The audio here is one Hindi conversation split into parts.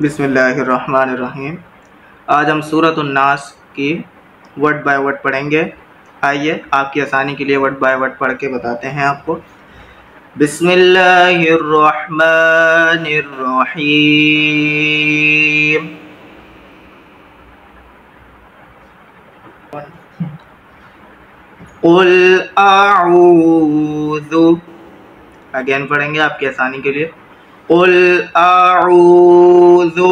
बिसमीम आज हम सूरत उन्नास की वर्ड बाय वर्ड पढ़ेंगे। आइए, आपकी आसानी के लिए वर्ड बाय वर्ड पढ़ के बताते हैं आपको। बिस्मिल्लाहिर्रहमानिर्रहीम। अगेन पढ़ेंगे आपकी आसानी के लिए। कुल आऊज़ु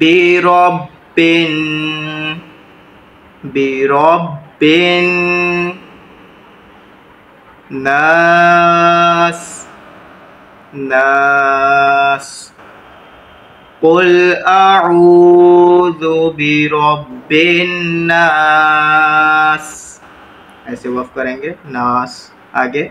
बिरब्बिन बिरब्बिन नास नास कुल आऊज़ु बिरब्बिन नास ऐसे वफ करेंगे, नास, आगे।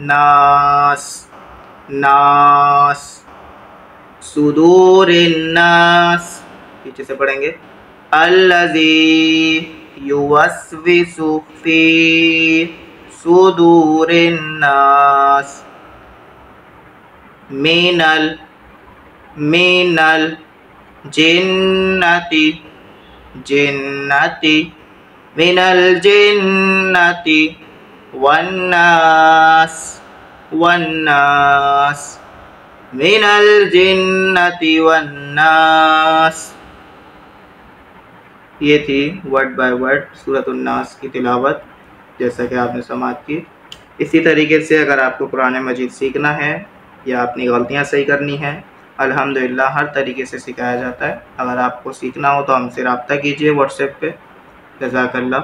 नास नास सुदूर नास पीछे से पढ़ेंगे अल्लजी युवस्विसु फी सुदूर नास मिनल मिनल जिन्नति जिन्नति, मिनल जिन्नति, वन्नास वन्नास, मिनल जिन्नति, वन्नास। ये थी वर्ड बाय वर्ड सूरत उन्नास की तिलावत, जैसा कि आपने समाप्त की। इसी तरीके से अगर आपको कुरान मजीद सीखना है या अपनी गलतियाँ सही करनी है अल्हम्दुलिल्लाह, हर तरीके से सिखाया जाता है। अगर आपको सीखना हो तो हमसे रबता कीजिए व्हाट्सएप पे। जजाकल्ला